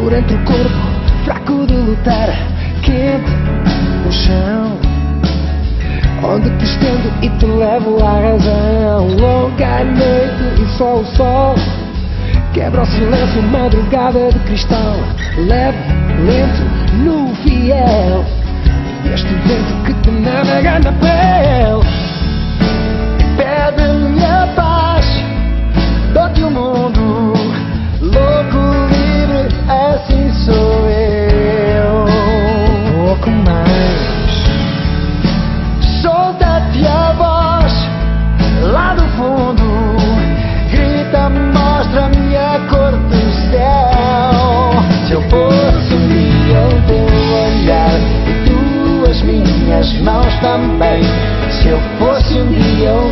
Por entre o corpo fraco de lutar Quente no chão Onde te estendo e te levo à razão. Longa noite e só o sol Quebra o silêncio, madrugada de cristal Leve, lento, no fiel. Este vento que te navega na pele também. Se eu fosse um dia o